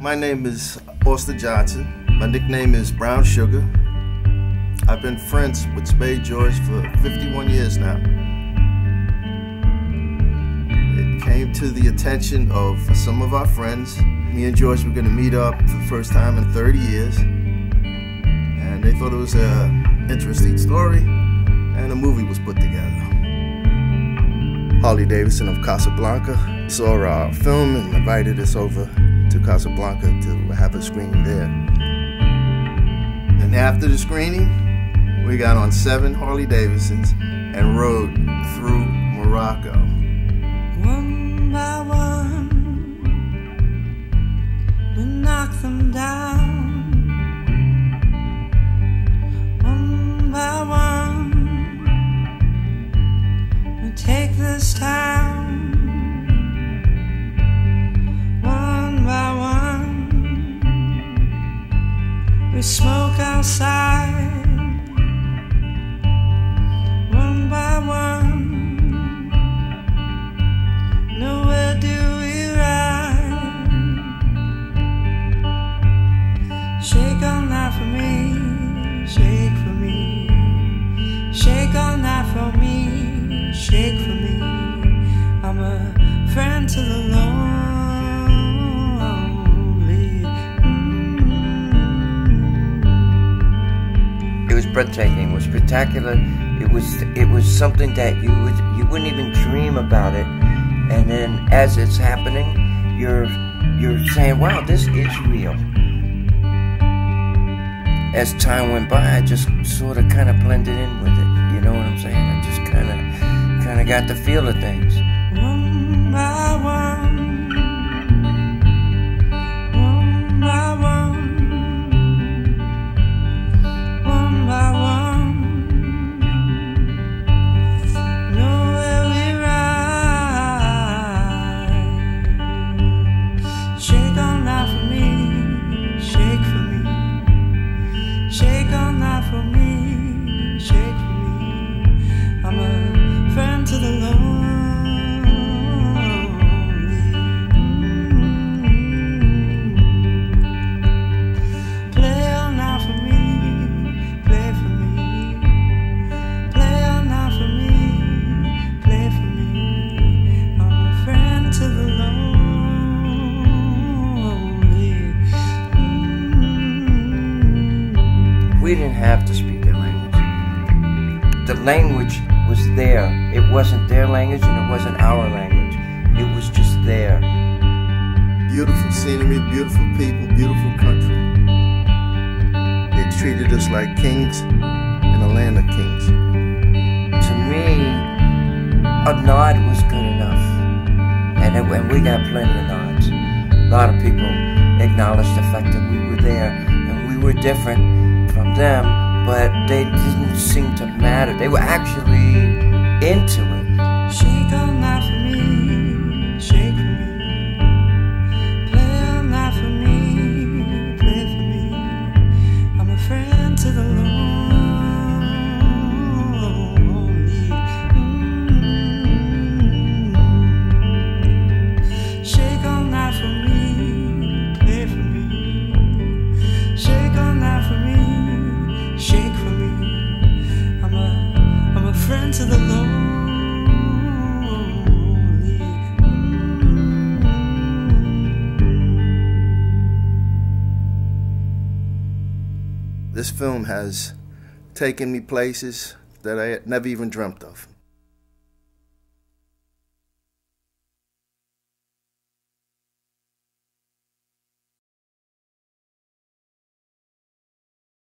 My name is Austin Johnson. My nickname is Brown Sugar. I've been friends with Spade George for 51 years now. It came to the attention of some of our friends. Me and George were going to meet up for the first time in 30 years. And they thought it was an interesting story, and a movie was put together. Harley Davidson of Casablanca saw our film and invited us over to Casablanca to have a screening there. And after the screening, we got on seven Harley Davidsons and rode through Morocco. One by one, we knock them down. One by one, we take this town. One by one, we smoke outside, breathtaking. It was spectacular. It was it was something that you would you wouldn't even dream about it. And then as it's happening, you're you're saying, "Wow, this is real." As time went by, I just sort of kind of blended in with it. You know what I'm saying? I just kind of kind of got the feel of things. We didn't have to speak their language. The language was there. It wasn't their language and it wasn't our language. It was just there. Beautiful scenery, beautiful people, beautiful country. They treated us like kings in a land of kings. To me, a nod was good enough. And, it, and we got plenty of nods. A lot of people acknowledged the fact that we were there and we were different from them, but they didn't seem to matter. They were actually into it. This film has taken me places that I had never even dreamt of.